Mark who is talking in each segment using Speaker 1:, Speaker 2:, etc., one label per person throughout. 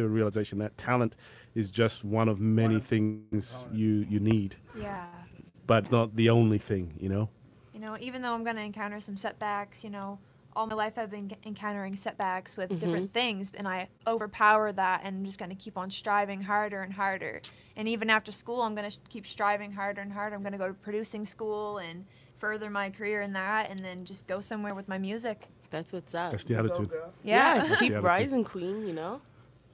Speaker 1: to a realization that talent is just one of many things you you need,
Speaker 2: Yeah.
Speaker 1: but not the only thing. You know.
Speaker 2: You know, even though I'm going to encounter some setbacks, you know, all my life I've been encountering setbacks with mm-hmm. different things, and I overpower that and I'm just going to keep on striving harder and harder. And even after school, I'm going to keep striving harder and harder. I'm going to go to producing school and further my career in that, and then just go somewhere with my music.
Speaker 3: That's what's up.
Speaker 1: That's the attitude.
Speaker 3: yeah, keep rising, queen. You know.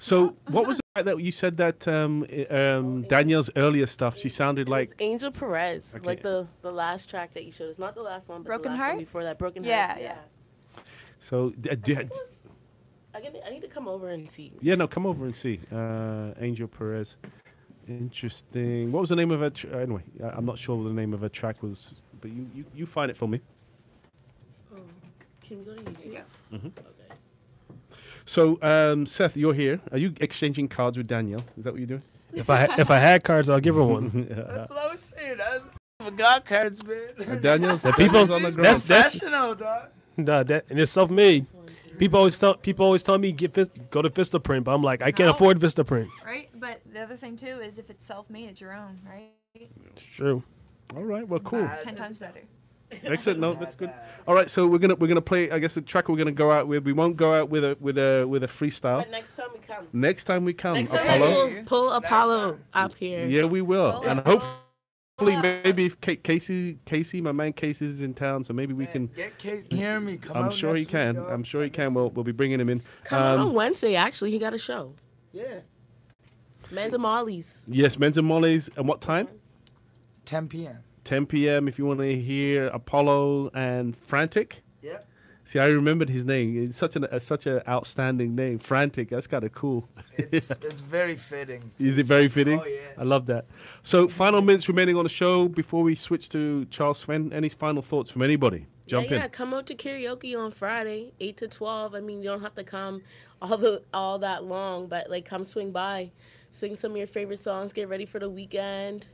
Speaker 1: So, what was it that you said that um, um, Danielle's earlier stuff? She sounded
Speaker 3: It
Speaker 1: like
Speaker 3: was Angel Perez,
Speaker 1: Okay.
Speaker 3: like the the last track that you showed us, not the last one, but
Speaker 2: Broken
Speaker 3: the last
Speaker 2: Heart?
Speaker 3: one before that, Broken
Speaker 2: Heart?
Speaker 3: Yeah,
Speaker 2: yeah.
Speaker 1: so. d- d-
Speaker 3: I, think it was- I, get- I need to come over and see.
Speaker 1: Yeah, no, come over and see. Uh, Angel Perez. Interesting. What was the name of her? Tr- anyway, I- I'm not sure what the name of her track was, but you, you, you find it for me.
Speaker 3: Oh, Can we go to YouTube?
Speaker 1: Mm-hmm.
Speaker 3: Okay.
Speaker 1: So, um, Seth, you're here. Are you exchanging cards with Danielle? Is that what you're doing?
Speaker 4: If I if I had cards, I'll give her one.
Speaker 5: That's what I was saying. That's forgot cards, man.
Speaker 1: Uh, Danielle's
Speaker 4: The people-
Speaker 1: Danielle's on the
Speaker 4: that's-
Speaker 1: ground.
Speaker 4: that's-
Speaker 5: Professional, dog.
Speaker 4: Nah, that and it's self-made. People always tell people always tell me get Vis- go to Vistaprint, but I'm like I can't
Speaker 2: No.
Speaker 4: afford Vistaprint.
Speaker 2: Right? But the other thing, too, is if it's self made, it's your own, right?
Speaker 4: It's true.
Speaker 1: All right. Well, cool.
Speaker 5: Bad.
Speaker 2: 10 times better.
Speaker 1: Excellent. No, that's good. All right. So we're gonna we're gonna play. I guess the track we're gonna go out with. We won't go out with a with a with a freestyle.
Speaker 3: But next time we come,
Speaker 1: Next time we come,
Speaker 3: next time
Speaker 1: Apollo.
Speaker 3: we'll pull Apollo up here.
Speaker 1: Yeah, we will.
Speaker 2: Well,
Speaker 1: and
Speaker 2: well,
Speaker 1: hopefully, maybe if Casey, Casey, my man Casey is in town, so maybe we
Speaker 5: Man,
Speaker 1: can.
Speaker 5: get Case hear me. Come
Speaker 1: I'm sure he
Speaker 5: next week,
Speaker 1: can. I'm sure he can. We'll we'll be bringing him in.
Speaker 3: Come on,
Speaker 1: Um,
Speaker 3: on Wednesday. Actually, he got a show.
Speaker 5: Yeah.
Speaker 3: Men's and Molly's.
Speaker 1: Yes, Men's and Molly's. And what time?
Speaker 5: 10 p.m.
Speaker 1: 10 p.m. If you want to hear Apollo and Frantic.
Speaker 5: Yeah.
Speaker 1: See, I remembered his name. It's such an uh, such an outstanding name, Frantic. That's kind of cool.
Speaker 5: It's it's very fitting.
Speaker 1: Is it very fitting?
Speaker 5: Oh, yeah.
Speaker 1: I love that. So, final minutes remaining on the show before we switch to Charles Hsuen. Any final thoughts from anybody? Jump
Speaker 3: yeah,
Speaker 1: in.
Speaker 3: yeah. Come out to karaoke on Friday, eight to twelve. I mean, you don't have to come all the all that long, but like come swing by, sing some of your favorite songs, get ready for the weekend.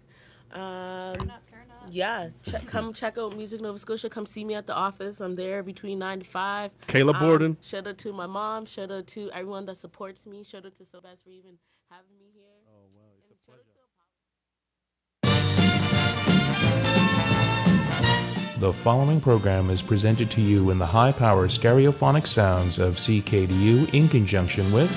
Speaker 3: Um,
Speaker 2: Turn up, turn up.
Speaker 3: yeah, check, come check out Music Nova Scotia. Come see me at the office. I'm there between nine to five.
Speaker 1: Kayla
Speaker 3: Um,
Speaker 1: Borden.
Speaker 3: Shout out to my mom. Shout out to everyone that supports me. Shout out to Sylvester for even having me here. Oh wow, it's a pleasure.
Speaker 6: The following program is presented to you in the high power stereophonic sounds of CKDU in conjunction with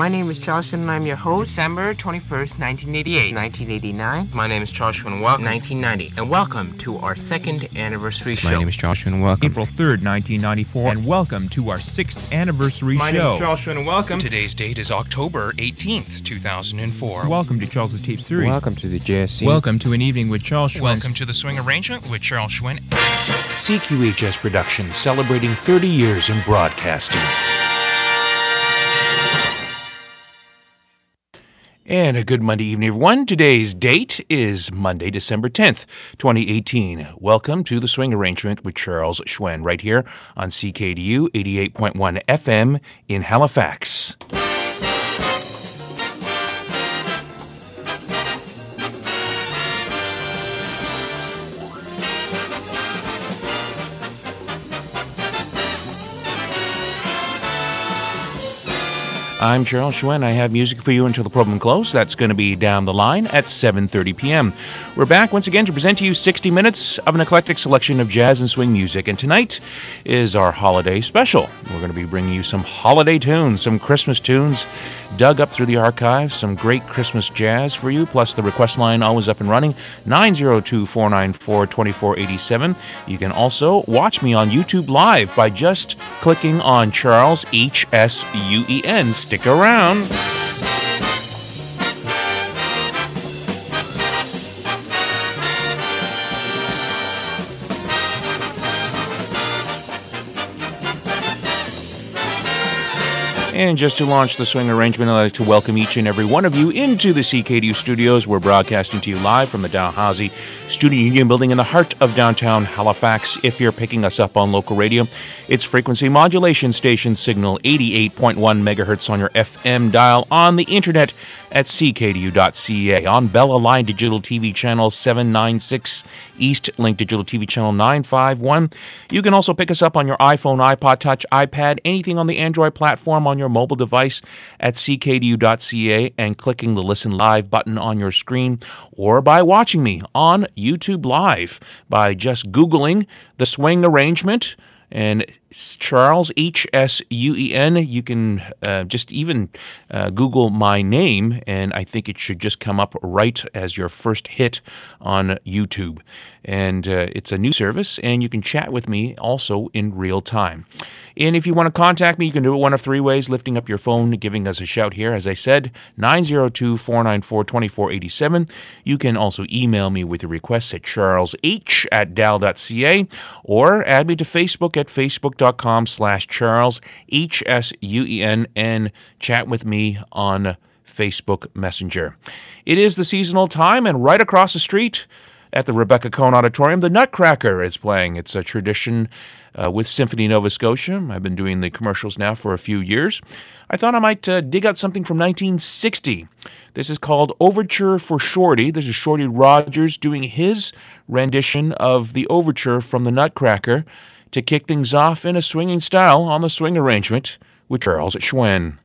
Speaker 7: My name is Josh and I'm your host. December 21st, 1988. 1989. My name is Joshua and welcome. 1990. And welcome to our second anniversary show.
Speaker 8: My name is Joshua and welcome.
Speaker 9: April 3rd, 1994, and welcome to our sixth anniversary show.
Speaker 7: My name is Joshua and welcome.
Speaker 8: Today's date is October 18th, 2004.
Speaker 9: Welcome to Charles' Tape Series.
Speaker 8: Welcome to the JSC.
Speaker 9: Welcome to an evening with Charles Hsuen.
Speaker 8: Welcome to the Swing Arrangement with Charles Hsuen. CQHS Productions celebrating 30 years in broadcasting. And a good Monday evening, everyone. Today's date is Monday, December 10th, 2018. Welcome to the Swing Arrangement with Charles Hsuen, right here on CKDU 88.1 FM in Halifax. I'm Charles Hsuen. I have music for you until the program close. That's going to be down the line at 7:30 p.m. We're back once again to present to you 60 minutes of an eclectic selection of jazz and swing music. And tonight is our holiday special. We're going to be bringing you some holiday tunes, some Christmas tunes dug up through the archives, some great Christmas jazz for you, plus the request line always up and running 902-494-2487. You can also watch me on YouTube Live by just clicking on Charles H S U E N. Stick around. And just to launch the swing arrangement, I'd like to welcome each and every one of you into the CKDU studios. We're broadcasting to you live from the Dalhousie Student Union Building in the heart of downtown Halifax. If you're picking us up on local radio, it's frequency modulation station signal 88.1 megahertz on your FM dial on the internet at ckdu.ca. On Bell Aliant Digital TV Channel 796 Eastlink Digital TV Channel 951. You can also pick us up on your iPhone, iPod Touch, iPad, anything on the Android platform on your mobile device at ckdu.ca and clicking the Listen Live button on your screen or by watching me on YouTube Live by just Googling the swing arrangement and Charles H S U E N. You can uh, just even uh, Google my name, and I think it should just come up right as your first hit on YouTube. And uh, it's a new service, and you can chat with me also in real time. And if you want to contact me, you can do it one of three ways lifting up your phone, giving us a shout here. As I said, 902 494 2487. You can also email me with your requests at charlesh at dal.ca or add me to Facebook at facebook.com slash charles, H S U N, and chat with me on Facebook Messenger. It is the seasonal time, and right across the street, at the Rebecca Cohn Auditorium, the Nutcracker is playing. It's a tradition uh, with Symphony Nova Scotia. I've been doing the commercials now for a few years. I thought I might uh, dig out something from 1960. This is called Overture for Shorty. This is Shorty Rogers doing his rendition of the overture from the Nutcracker to kick things off in a swinging style on the swing arrangement with Charles Hsuen.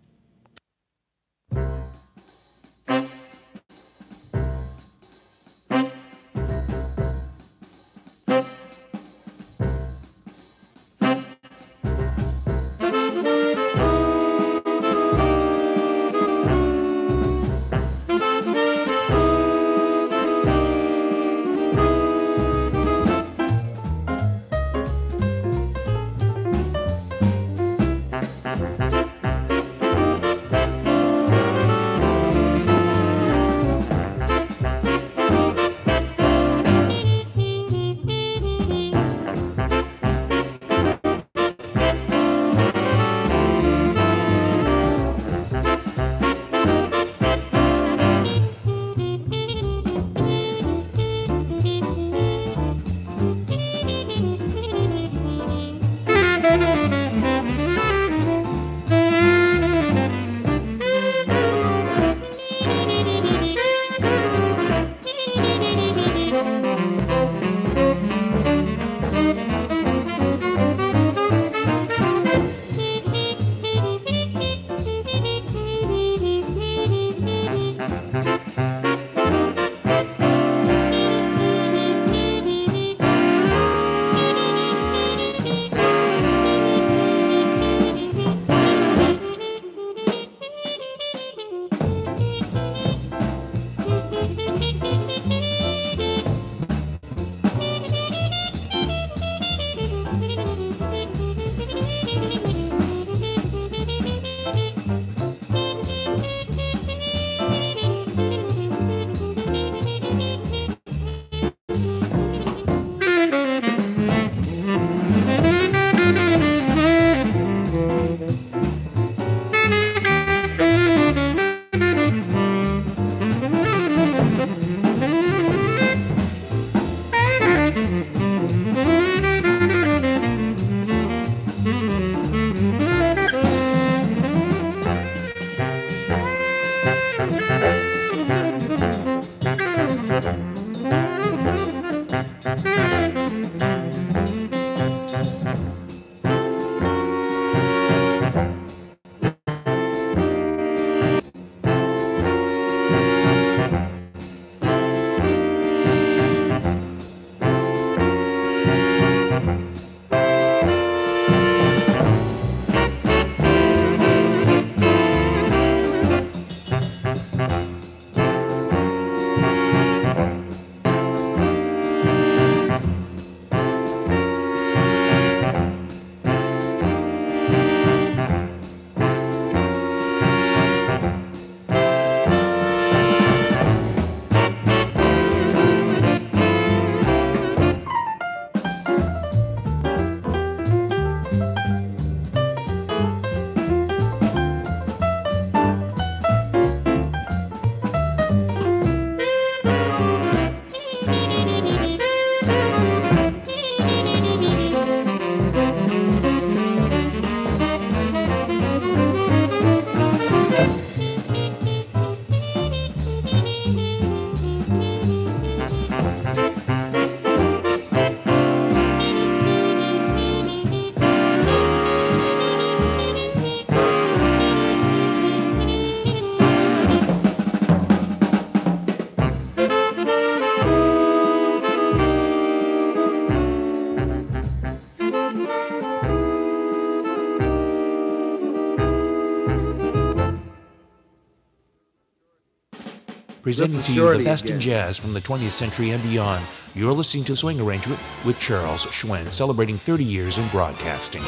Speaker 6: Presenting to you the
Speaker 10: Shorty
Speaker 6: best in jazz from the 20th century and beyond. You're listening to Swing Arrangement with Charles Hsuen, celebrating 30 years in broadcasting.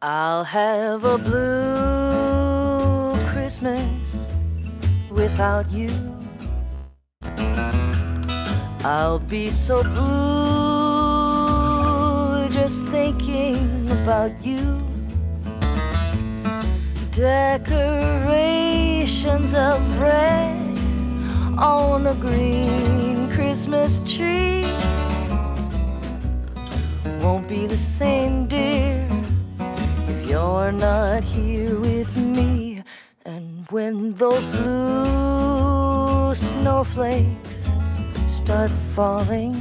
Speaker 11: I'll have a blue Christmas without you. I'll be so blue green Christmas tree won't be the same, dear if you're not here with me. And when those blue snowflakes start falling,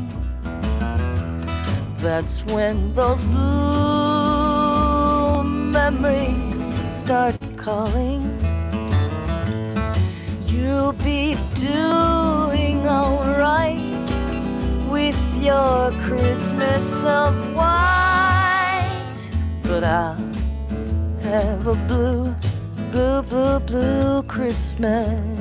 Speaker 11: that's when those blue memories start calling. You'll be doing alright with your Christmas of white, but I'll have a blue, blue, blue, blue Christmas.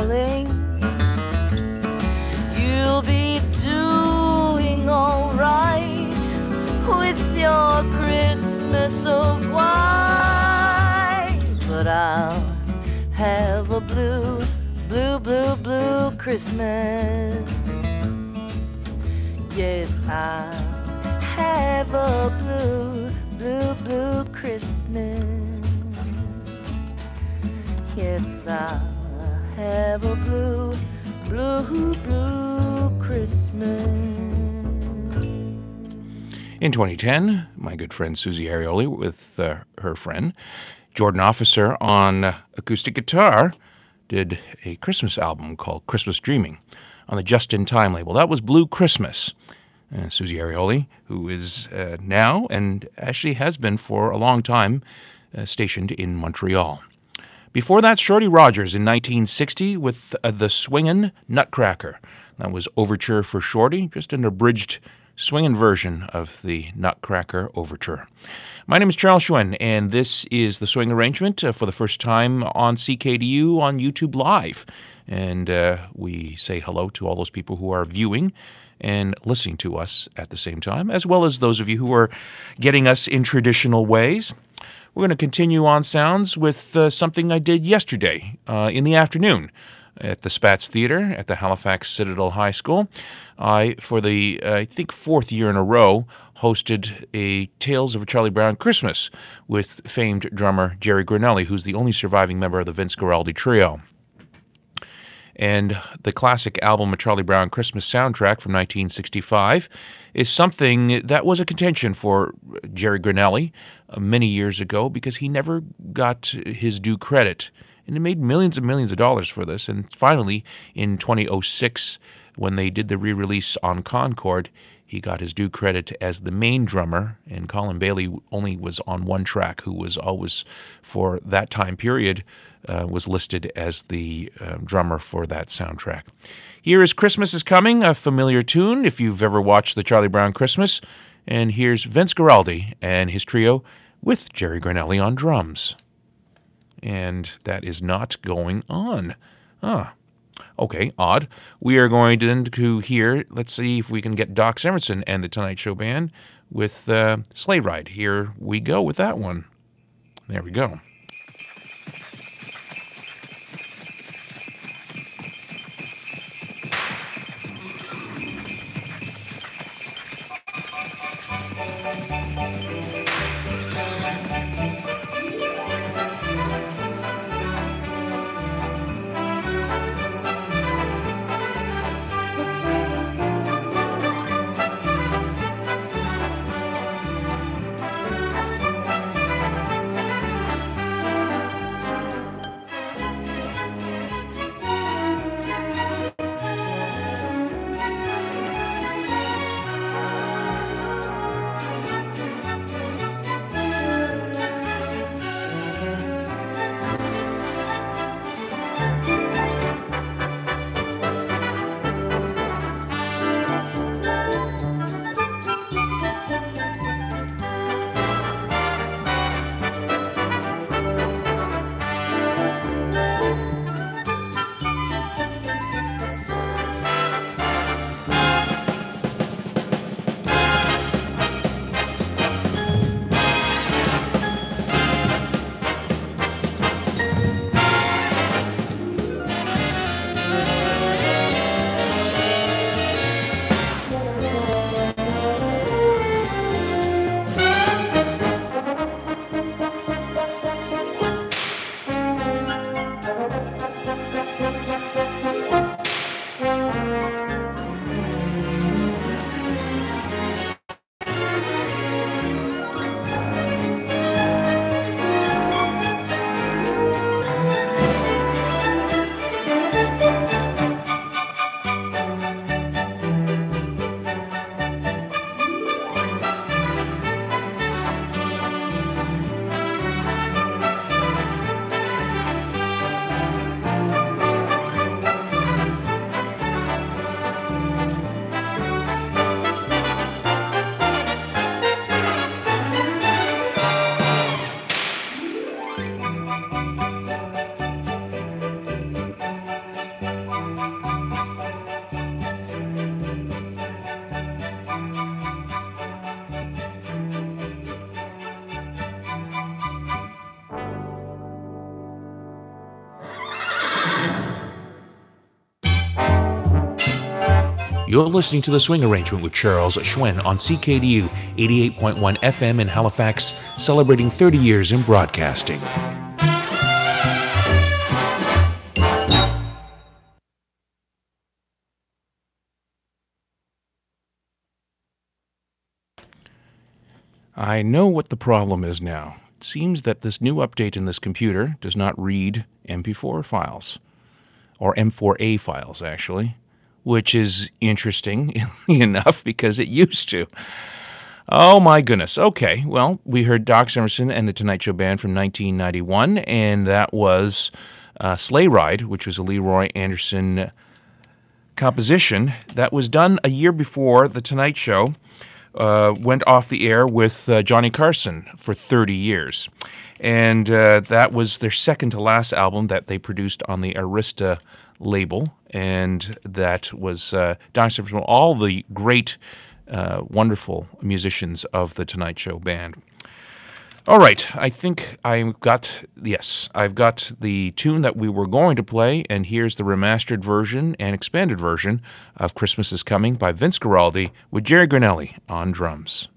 Speaker 11: Start calling. You'll be doing alright with your Christmas of white, but I'll have a blue, blue, blue, blue Christmas. Yes, I'll have a blue, blue, blue Christmas. Yes, I'll have a blue, blue, blue Christmas.
Speaker 8: In 2010, my good friend Susie Arioli with uh, her friend Jordan Officer on acoustic guitar did a Christmas album called Christmas Dreaming on the Justin Time label. That was Blue Christmas. Uh, Susie Arioli, who is uh, now and actually has been for a long time uh, stationed in Montreal. Before that, Shorty Rogers in 1960 with uh, the Swingin' Nutcracker. That was Overture for Shorty, just an abridged swinging version of the Nutcracker Overture. My name is Charles Hsuen, and this is the swing arrangement uh, for the first time on CKDU on YouTube Live. And uh, we say hello to all those people who are viewing and listening to us at the same time, as well as those of you who are getting us in traditional ways. We're going to continue on sounds with uh, something I did yesterday uh, in the afternoon at the Spatz Theater at the Halifax Citadel High School. I, for the uh, I think fourth year in a row, hosted a Tales of a Charlie Brown Christmas with famed drummer Jerry Granelli, who's the only surviving member of the Vince Guaraldi Trio. And the classic album, A Charlie Brown Christmas soundtrack from 1965, is something that was a contention for Jerry Granelli uh, many years ago because he never got his due credit. And he made millions and millions of dollars for this. And finally, in 2006, when they did the re release on Concord, he got his due credit as the main drummer, and Colin Bailey only was on one track, who was always, for that time period, uh, was listed as the uh, drummer for that soundtrack. Here is Christmas is Coming, a familiar tune if you've ever watched the Charlie Brown Christmas. And here's Vince Guaraldi and his trio with Jerry Granelli on drums. And that is not going on. Ah. Okay, odd. We are going to to hear, let's see if we can get Doc Severinsen and the Tonight Show Band with uh, Sleigh Ride. Here we go with that one. There we go. You're listening to The Swing Arrangement with Charles Hsuen on CKDU 88.1 FM in Halifax, celebrating 30 years in broadcasting. I know what the problem is now. It seems that this new update in this computer does not read MP4 files, or M4A files, actually, which is interesting enough because it used to. Oh my goodness. Okay, well, we heard Doc Severinsen and the Tonight Show Band from 1991, and that was uh, Sleigh Ride, which was a Leroy Anderson composition that was done a year before The Tonight Show uh, went off the air with uh, Johnny Carson for 30 years. And uh, that was their second to last album that they produced on the Arista label. And that was uh, Don from all the great, uh, wonderful musicians of the Tonight Show band. All right, I think I've got, yes, I've got the tune that we were going to play, and here's the remastered version and expanded version of Christmas is Coming by Vince Guaraldi with Jerry Granelli on drums.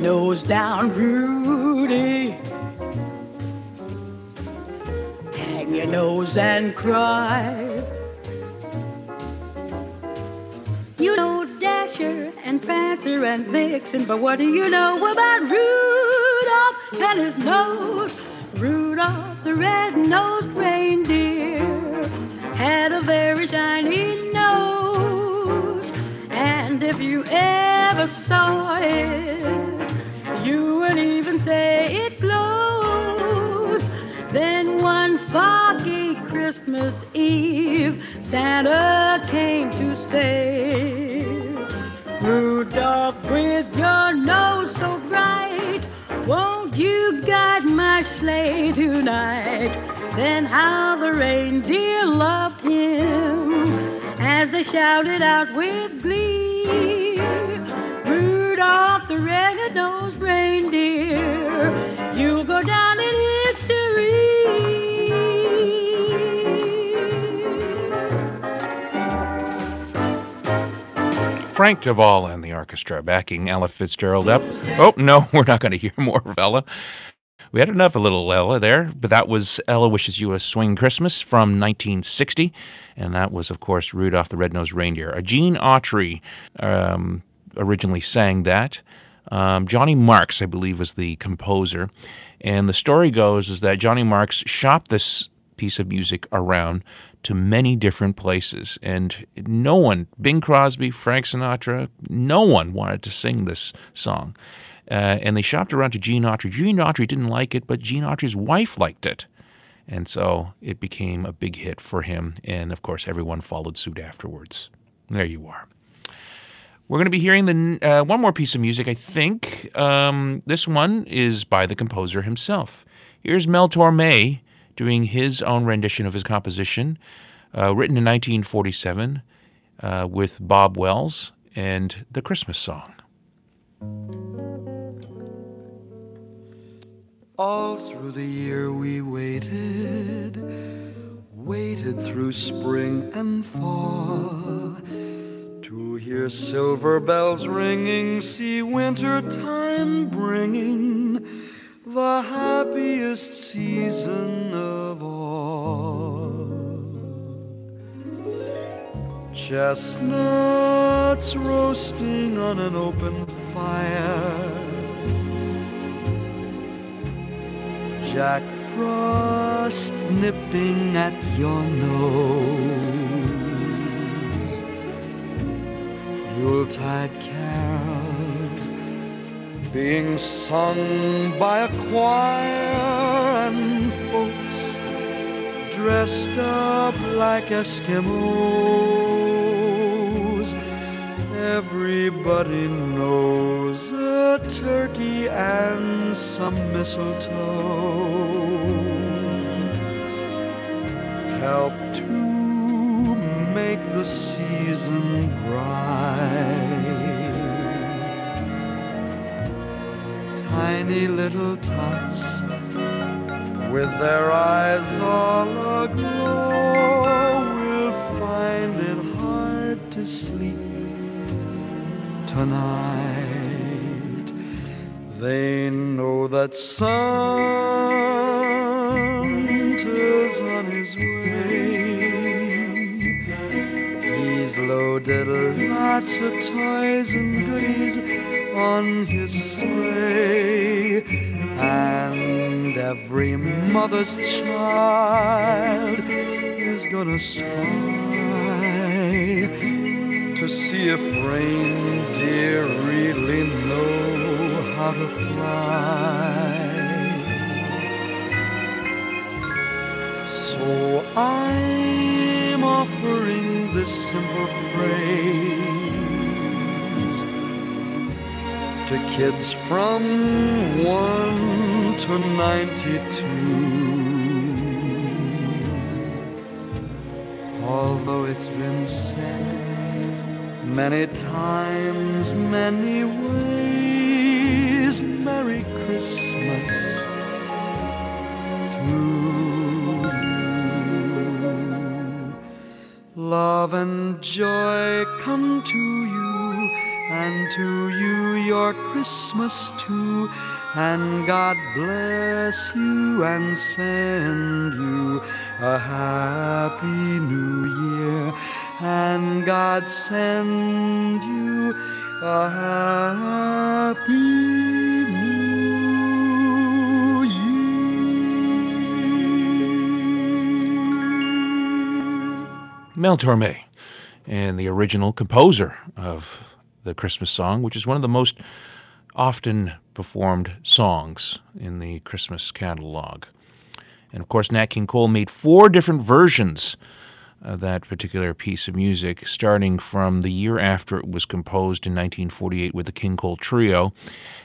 Speaker 10: Nose down, Rudy. Hang your nose and cry. You know Dasher and Prancer and Vixen, but what do you know about Rudolph and his nose? Rudolph, the red-nosed reindeer, had a very shiny nose, and if you ever saw Christmas Eve, Santa came to say, Rudolph, with your nose so bright, won't you guide my sleigh tonight? Then how the reindeer loved him as they shouted out with
Speaker 8: Frank De Vol and the orchestra backing Ella Fitzgerald up. Oh, no, we're not going to hear more of Ella. We had enough of little Ella there, but that was Ella Wishes You a Swing Christmas from 1960. And that was, of course, Rudolph the Red-Nosed Reindeer. A Gene Autry um, originally sang that. Um, Johnny Marks, I believe, was the composer. And the story goes is that Johnny Marks shopped this piece of music around to many different places. And no one, Bing Crosby, Frank Sinatra, no one wanted to sing this song. Uh, and they shopped around to Gene Autry. Gene Autry didn't like it, but Gene Autry's wife liked it. And so it became a big hit for him. And of course, everyone followed suit afterwards. There you are. We're going to be hearing the uh, one more piece of music, I think. Um, this one is by the composer himself. Here's Mel Torme doing his own rendition of his composition, uh, written in 1947 uh, with Bob Wells and the Christmas song.
Speaker 12: All through the year we waited, waited through spring and fall to hear silver bells ringing, see winter time bringing the happiest season of all. Chestnuts roasting on an open fire. Jack Frost nipping at your nose. Yuletide being sung by a choir and folks dressed up like Eskimos. Everybody knows a turkey and some mistletoe help to make the season bright. Tiny little tots with their eyes all aglow will find it hard to sleep tonight. They know that Santa's on his way. He's loaded lots of toys and goodies on his sleigh. And every mother's child is gonna spy to see if reindeer really know how to fly. So I'm offering this simple phrase to kids from 1 to 92. Although it's been said many times, many ways, Merry Christmas to you. Love and joy come to and to you your Christmas too. And God bless you and send you a happy new year. And God send you a happy new
Speaker 8: Mel Torme, and the original composer of the Christmas song, which is one of the most often performed songs in the Christmas catalog. And of course, Nat King Cole made four different versions of that particular piece of music, starting from the year after it was composed in 1948 with the King Cole Trio,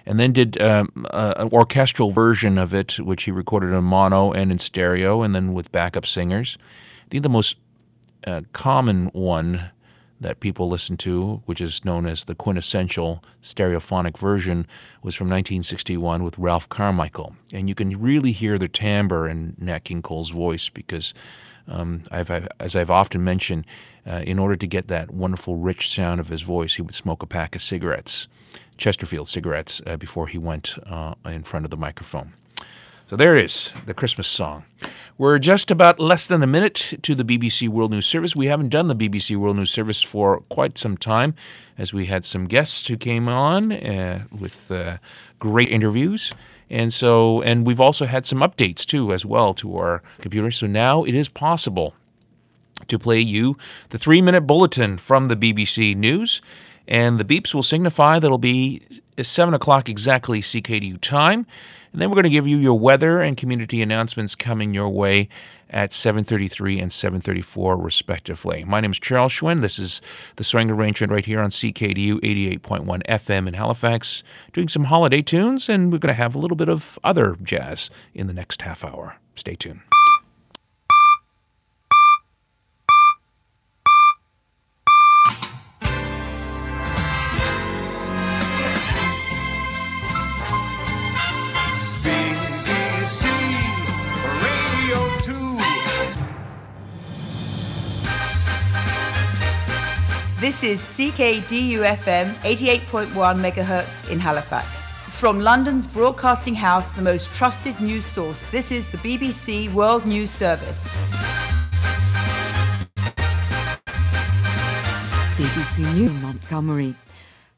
Speaker 8: and then did uh, an orchestral version of it, which he recorded in mono and in stereo, and then with backup singers. I think the most uh, common one that people listen to, which is known as the quintessential stereophonic version, was from 1961 with Ralph Carmichael. And you can really hear the timbre in Nat King Cole's voice because, um, I've, I've, as I've often mentioned, uh, in order to get that wonderful, rich sound of his voice, he would smoke a pack of cigarettes, Chesterfield cigarettes, uh, before he went uh, in front of the microphone. So there it is, the Christmas song. We're just about less than a minute to the BBC World News Service. We haven't done the BBC World News Service for quite some time, as we had some guests who came on uh, with uh, great interviews. And so, and we've also had some updates too, as well, to our computer. So now it is possible to play you the three minute bulletin from the BBC News. And the beeps will signify that it'll be 7 o'clock exactly CKDU time. And then we're going to give you your weather and community announcements coming your way at 7:33 and 7:34 respectively. My name is Charles Hsuen. This is the Swing Arrangement right here on CKDU 88.1 FM in Halifax, doing some holiday tunes, and we're going to have a little bit of other jazz in the next half hour. Stay tuned.
Speaker 10: This is CKDU FM 88.1 megahertz in Halifax. From London's broadcasting house, the most trusted news source, this is the BBC World News Service.
Speaker 13: BBC News Montgomery.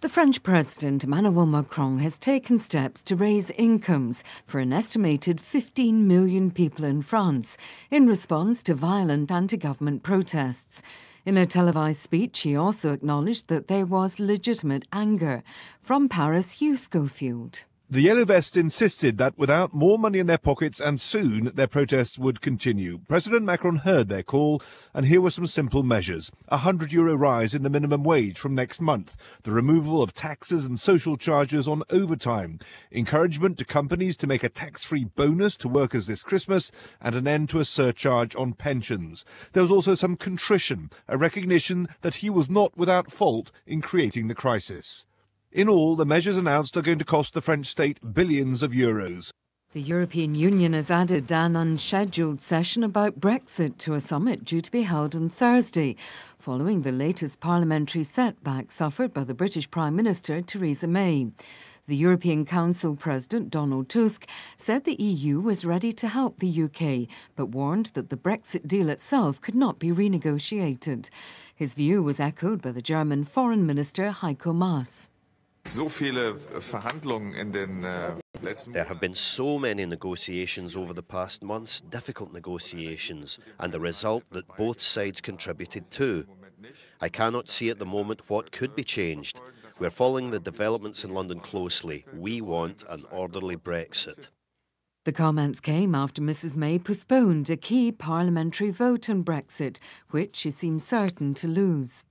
Speaker 13: The French President Emmanuel Macron has taken steps to raise incomes for an estimated 15 million people in France in response to violent anti government protests. In a televised speech, he also acknowledged that there was legitimate anger. From Paris, Hugh Schofield.
Speaker 14: The Yellow Vests insisted that without more money in their pockets and soon, their protests would continue. President Macron heard their call, and here were some simple measures. A hundred euro rise in the minimum wage from next month, the removal of taxes and social charges on overtime, encouragement to companies to make a tax-free bonus to workers this Christmas, and an end to a surcharge on pensions. There was also some contrition, a recognition that he was not without fault in creating the crisis. In all, the measures announced are going to cost the French state billions of euros.
Speaker 13: The European Union has added an unscheduled session about Brexit to a summit due to be held on Thursday, following the latest parliamentary setback suffered by the British Prime Minister Theresa May. The European Council President Donald Tusk said the EU was ready to help the UK, but warned that the Brexit deal itself could not be renegotiated. His view was echoed by the German Foreign Minister Heiko Maas.
Speaker 15: There have been so many negotiations over the past months, difficult negotiations, and the result that both sides contributed to. I cannot see at the moment what could be changed. We're following the developments in London closely. We want an orderly Brexit.
Speaker 13: The comments came after Mrs May postponed a key parliamentary vote on Brexit, which she seems certain to lose.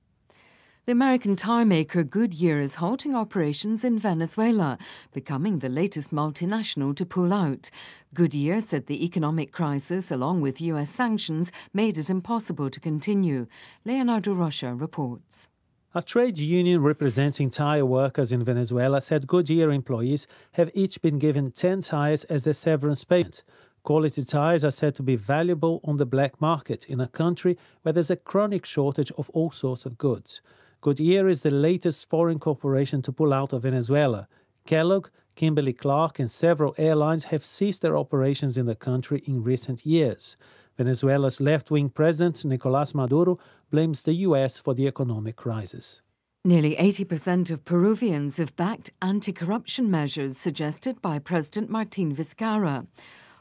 Speaker 13: The American tire maker Goodyear is halting operations in Venezuela, becoming the latest multinational to pull out. Goodyear said the economic crisis, along with US sanctions, made it impossible to continue. Leonardo Rocha reports.
Speaker 16: A trade union representing tire workers in Venezuela said Goodyear employees have each been given 10 tires as their severance payment. Quality tires are said to be valuable on the black market in a country where there's a chronic shortage of all sorts of goods. Goodyear is the latest foreign corporation to pull out of Venezuela. Kellogg, Kimberly Clark, and several airlines have ceased their operations in the country in recent years. Venezuela's left wing president, Nicolas Maduro, blames the US for the economic crisis.
Speaker 13: Nearly 80% of Peruvians have backed anti corruption measures suggested by President Martin Vizcarra.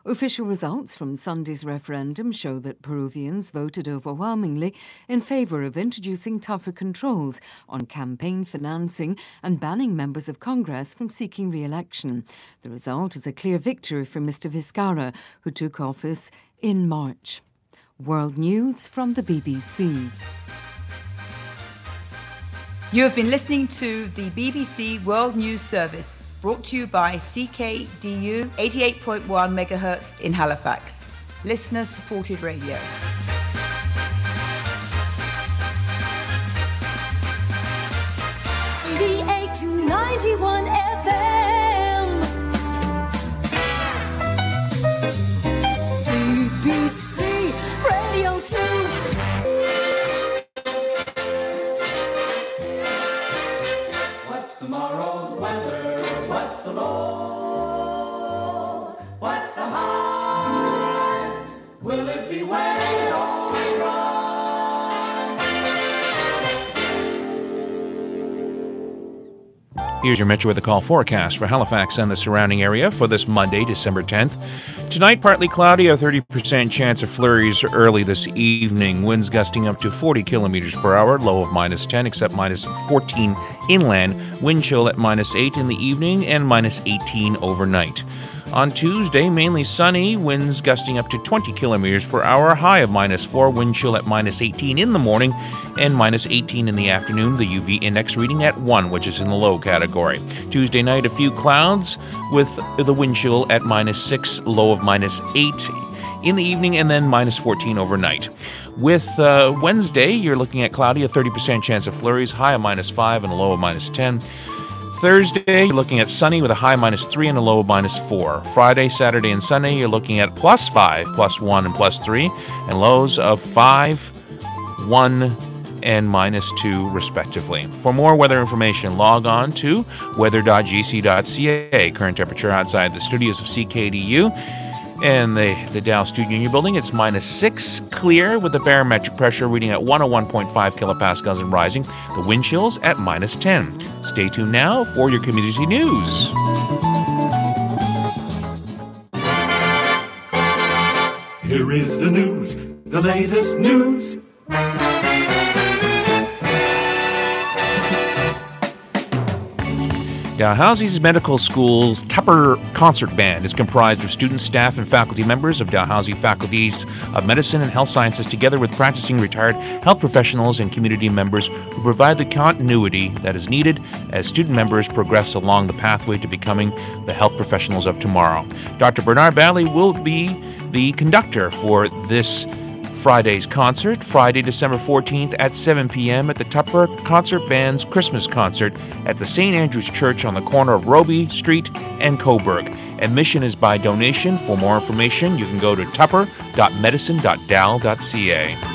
Speaker 13: Official results from Sunday's referendum show that Peruvians voted overwhelmingly in favour of introducing tougher controls on campaign financing and banning members of Congress from seeking re election. The result is a clear victory for Mr. Vizcarra, who took office in March. World News from the BBC.
Speaker 10: You have been listening to the BBC World News Service, brought to you by CKDU 88.1 MHz in Halifax. Listener supported radio.
Speaker 17: The 8 to 91
Speaker 8: Here's your Metro with Weather Call forecast for Halifax and the surrounding area for this Monday, December 10th. Tonight, partly cloudy, a 30% chance of flurries early this evening. Winds gusting up to 40 kilometers per hour, low of minus 10, except minus 14 inland. Wind chill at minus 8 in the evening and minus 18 overnight. On Tuesday, mainly sunny, winds gusting up to 20 kilometers per hour, high of minus 4, wind chill at minus 18 in the morning and minus 18 in the afternoon. The UV index reading at 1, which is in the low category. Tuesday night, a few clouds with the wind chill at minus 6, low of minus 8 in the evening, and then minus 14 overnight. With uh, Wednesday, you're looking at cloudy, a 30% chance of flurries, high of minus 5 and a low of minus 10. Thursday, you're looking at sunny with a high minus 3 and a low minus 4. Friday, Saturday, and Sunday, you're looking at plus 5, plus 1, and plus 3, and lows of 5, 1, and minus 2, respectively. For more weather information, log on to weather.gc.ca. Current temperature outside the studios of CKDU. And the, the Dow Student Union building, it's minus 6 clear with the barometric pressure reading at 101.5 kilopascals and rising. The wind chills at minus 10. Stay tuned now for your community news.
Speaker 18: Here is the news, the latest news.
Speaker 8: Uh, Dalhousie's Medical School's Tupper Concert Band is comprised of students, staff, and faculty members of Dalhousie faculties of medicine and health sciences, together with practicing retired health professionals and community members who provide the continuity that is needed as student members progress along the pathway to becoming the health professionals of tomorrow. Dr. Bernard Bally will be the conductor for this Friday's concert, Friday, December 14th at 7 p.m. at the Tupper Concert Band's Christmas concert at the St. Andrew's Church on the corner of Robie Street and Coburg. Admission is by donation. For more information, you can go to tupper.medicine.dal.ca.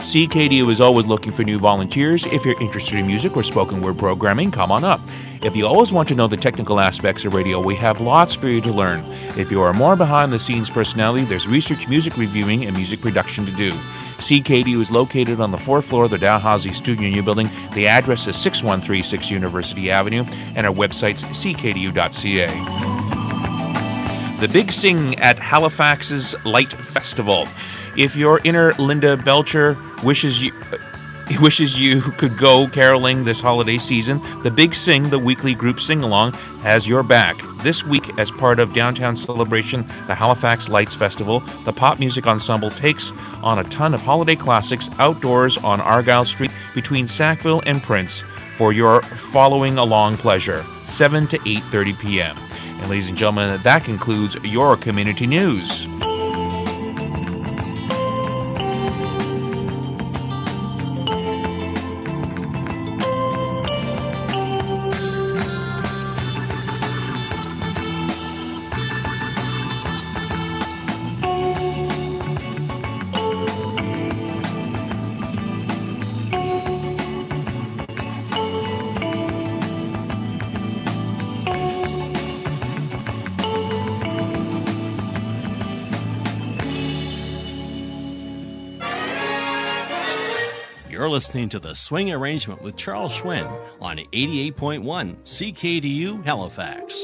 Speaker 8: CKDU is always looking for new volunteers. If you're interested in music or spoken word programming, come on up. If you always want to know the technical aspects of radio, we have lots for you to learn. If you are more behind the scenes personality, there's research, music reviewing, and music production to do. CKDU is located on the fourth floor of the Dalhousie Student Union building. The address is 6136 University Avenue, and our website's ckdu.ca. The Big Sing at Halifax's Light Festival. If your inner Linda Belcher wishes you wishes you could go caroling this holiday season, the Big Sing, the weekly group sing along, has your back. This week, as part of Downtown Celebration, the Halifax Lights Festival, the pop music ensemble takes on a ton of holiday classics outdoors on Argyle Street between Sackville and Prince for your following along pleasure, 7 to 8:30 p.m. And ladies and gentlemen, that concludes your community news.
Speaker 19: Listening to the Swing Arrangement with Charles Hsuen on 88.1 CKDU Halifax.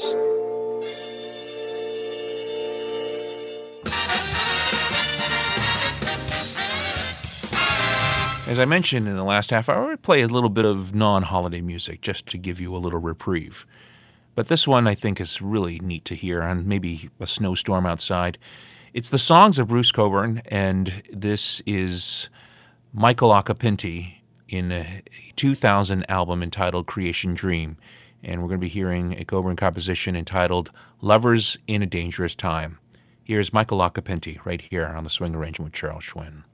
Speaker 8: As I mentioned in the last half hour, I play a little bit of non holiday music just to give you a little reprieve. But this one I think is really neat to hear on maybe a snowstorm outside. It's the songs of Bruce Cockburn, and this is Michael Occhipinti in a 2000 album entitled Creation Dream. And we're going to be hearing a Cockburn composition entitled Lovers in a Dangerous Time. Here's Michael Occhipinti right here on the swing arrangement with Charles Hsuen.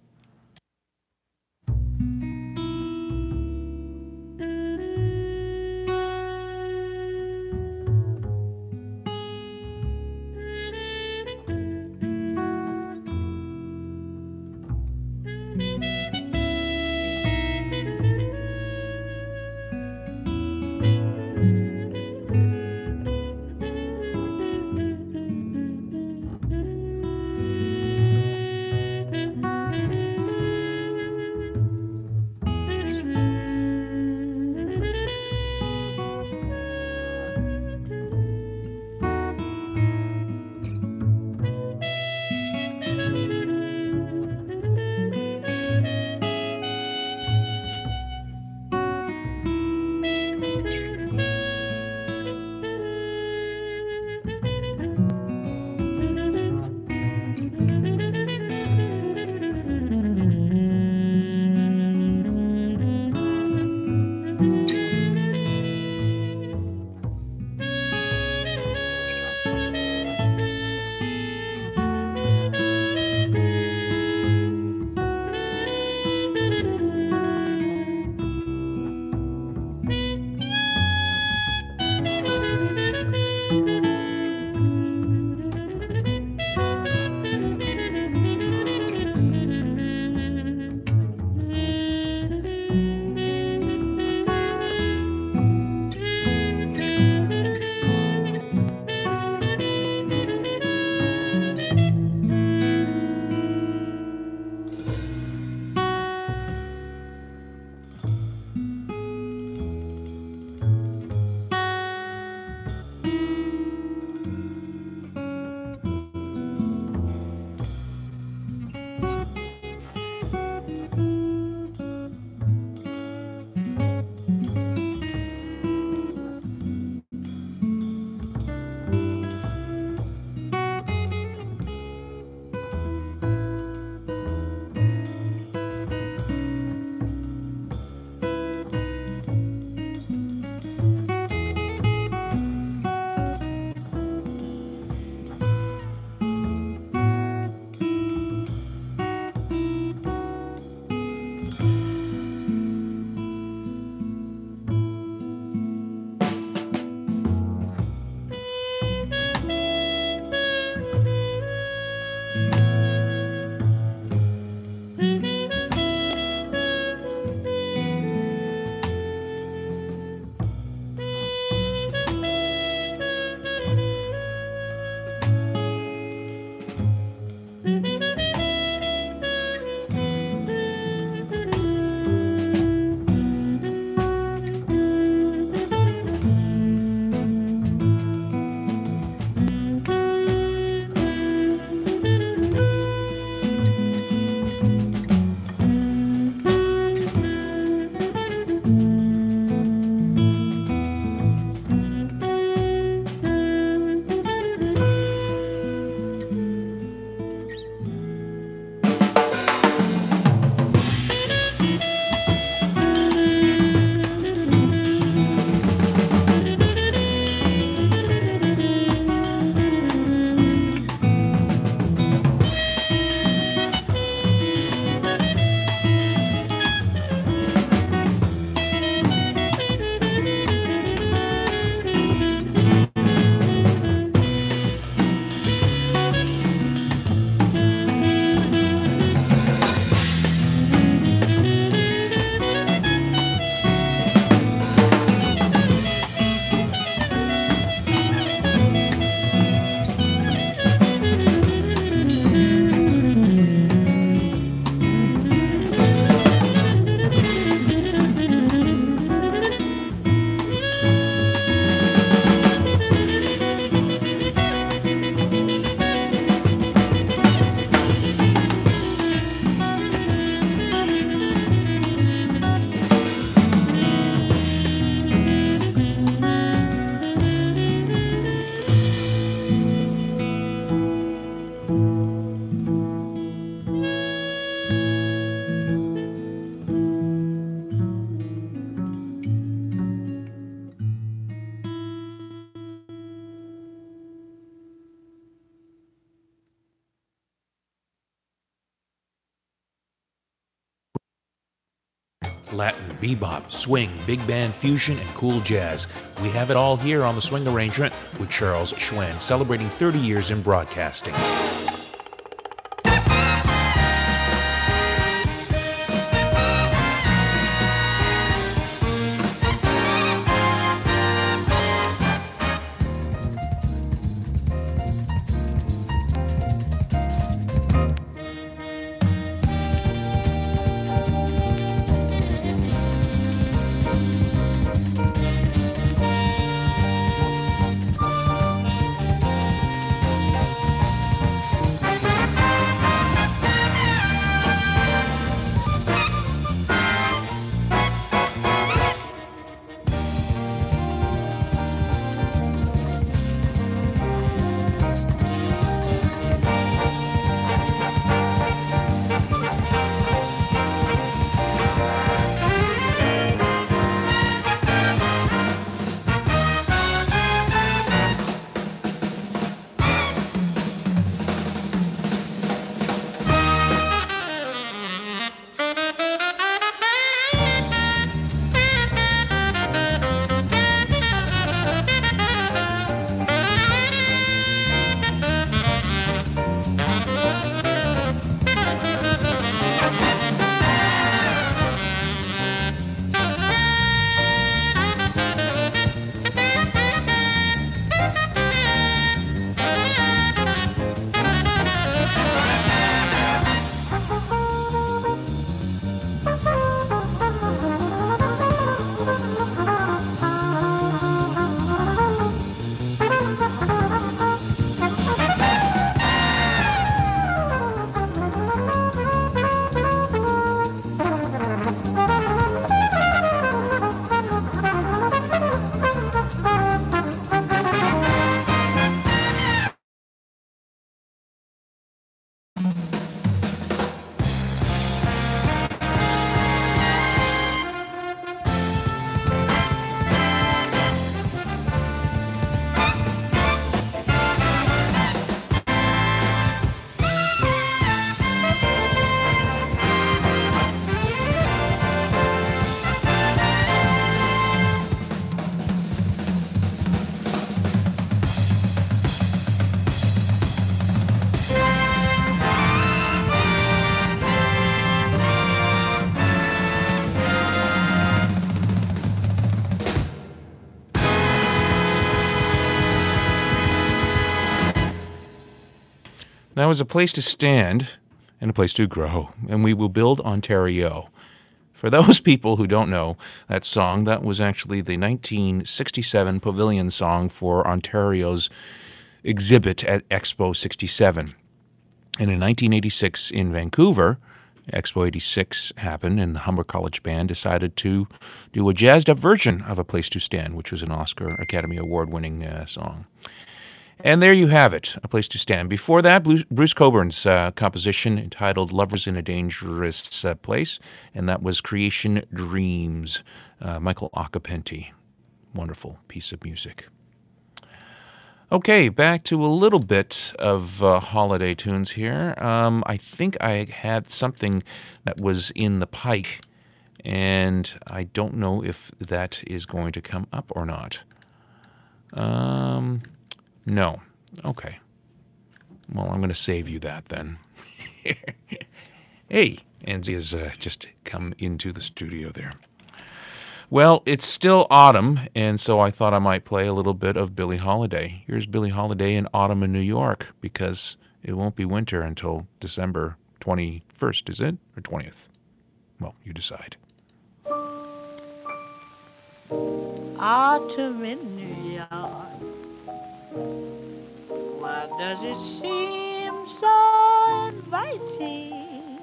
Speaker 8: Bebop, swing, big band fusion, and cool jazz. We have it all here on the swing arrangement with Charles Hsuen, celebrating 30 years in broadcasting. Is a place to stand and a place to grow, and we will build Ontario. For those people who don't know that song, that was actually the 1967 pavilion song for Ontario's exhibit at Expo 67. And in 1986 in Vancouver, Expo 86 happened, and the Humber College Band decided to do a jazzed up version of A Place to Stand, which was an Oscar Academy Award winning uh, song. And there you have it, A Place to Stand. Before that, Bruce, Cockburn's uh, composition entitled Lovers in a Dangerous uh, Place, and that was Creation Dreams, uh, Michael Occhipinti. Wonderful piece of music. Okay, back to a little bit of uh, holiday tunes here. Um, I think I had something that was in the pike, and I don't know if that is going to come up or not. Um, no. Okay. Well, I'm going to save you that then. hey, Anzi has uh, just come into the studio there. Well, it's still autumn, and so I thought I might play a little bit of Billie Holiday. Here's Billie Holiday in Autumn in New York, because it won't be winter until December 21st, is it? Or 20th? Well, you decide.
Speaker 20: Autumn in New York. Why does it seem so inviting?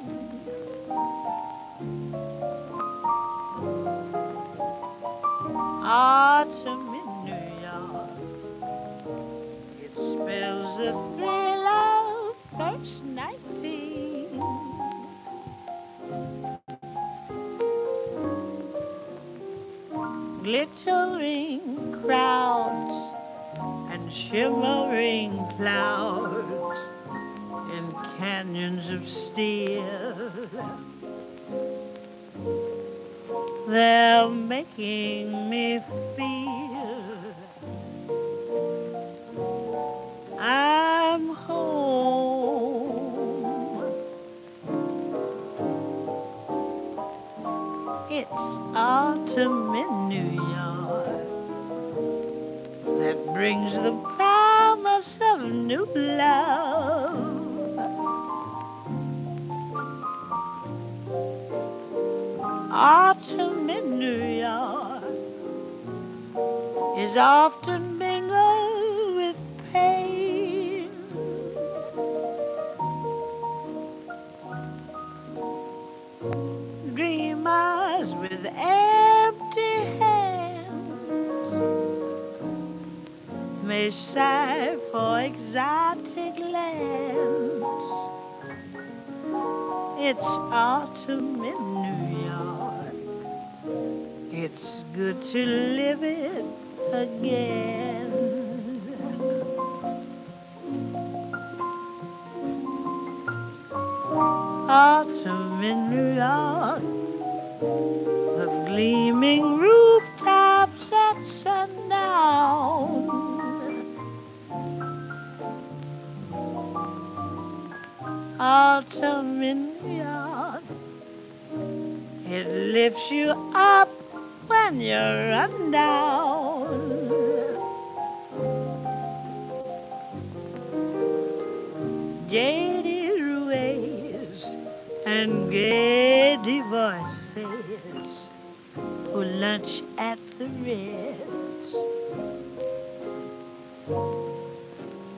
Speaker 20: Ah, Autumn in New York. It spells the thrill of first nighting. Glittering crowds and shimmering clouds and canyons of steel. They're making me feel I'm home. It's autumn in New York brings the promise of new love. Autumn in New York is often may sigh for exotic lands. It's autumn in New York. It's good to live it again. Autumn in New York. The gleaming lifts you up when you're run down. Jaded ways and gay voices who lunch at the Ritz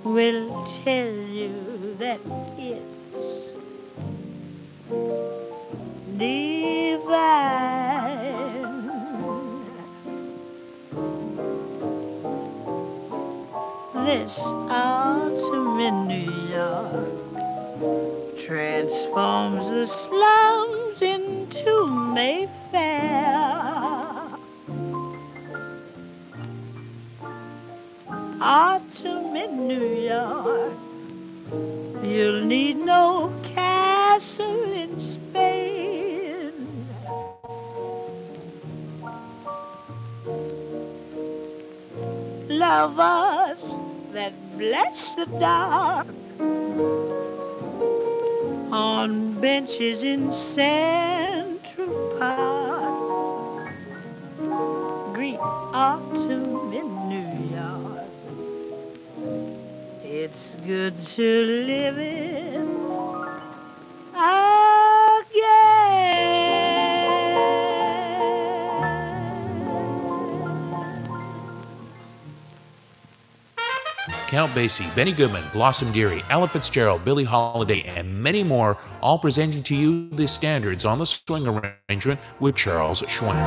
Speaker 20: will tell you that it's divine. This autumn in New York transforms the slums into Mayfair. Autumn in New York, you'll need no castle in Spain. Lovers that bless the dark on benches in Central Park. Greet autumn in New York. It's good to live it
Speaker 6: Count Basie, Benny Goodman, Blossom Dearie, Ella Fitzgerald, Billie Holiday, and many more, all presenting to you the standards on the swing arrangement with Charles Hsuen.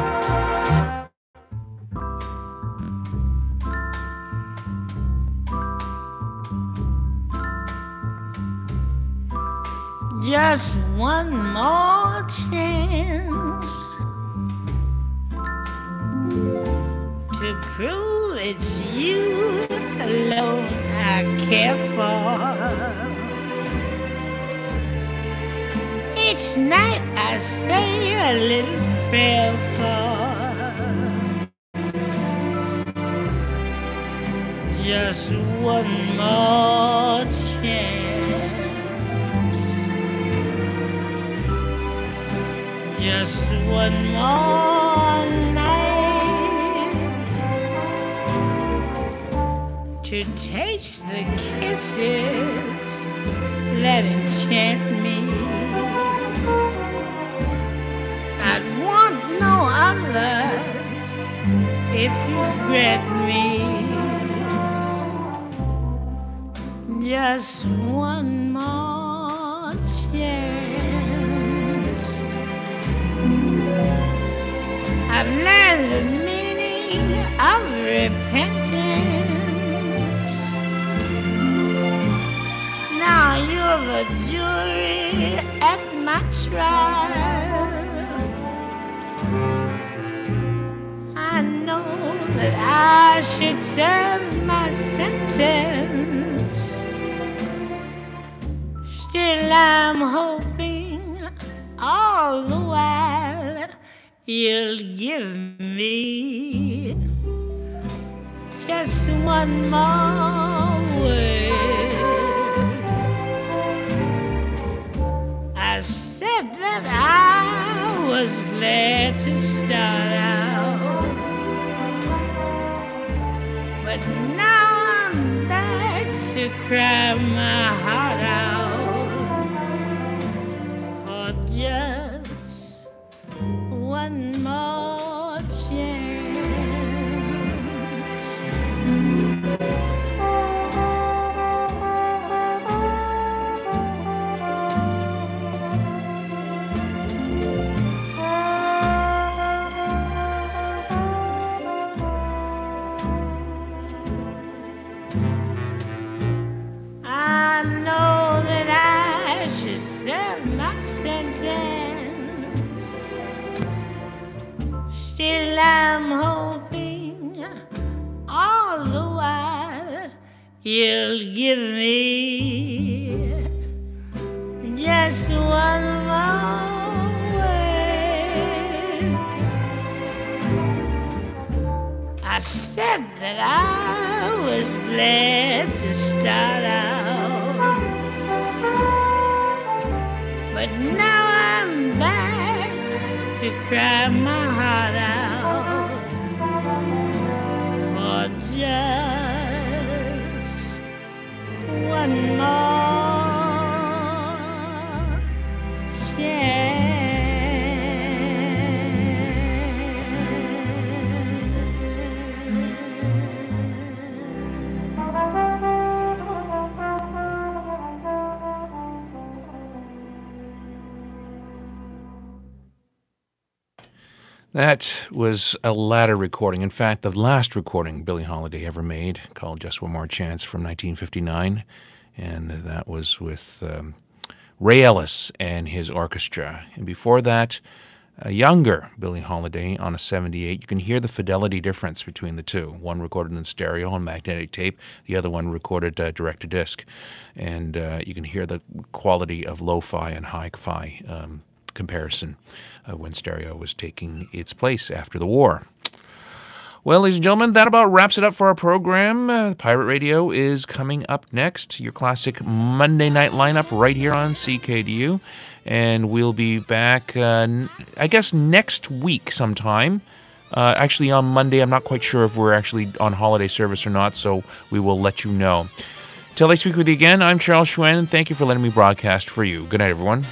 Speaker 20: Just one more chance to prove it's you alone I care for. Each night I say a little prayer for just one more chance. Just one more to taste the kisses that enchant me. I'd want no others if you grant me just one more chance. I've learned the meaning of repentance. You're the jury at my trial. I know that I should serve my sentence. Still, I'm hoping all the while you'll give me just one more word. I said that I was glad to start out, but now I'm back to cry my heart out That was
Speaker 8: a latter recording. In fact, the last recording Billie Holiday ever made, called Just One More Chance from 1959. And that was with um, Ray Ellis and his orchestra. And before that, a younger Billie Holiday on a 78. You can hear the fidelity difference between the two. One recorded in stereo on magnetic tape, the other one recorded uh, direct to disc. And uh, you can hear the quality of lo fi and hi fi um, comparison uh, when stereo was taking its place after the war. Well, ladies and gentlemen, that about wraps it up for our program. Uh, Pirate Radio is coming up next. Your classic Monday night lineup right here on CKDU. And we'll be back, uh, I guess, next week sometime. Uh, actually, on Monday, I'm not quite sure if we're actually on holiday service or not, so we will let you know. Till I speak with you again, I'm Charles Hsuen. And thank you for letting me broadcast for you. Good night, everyone.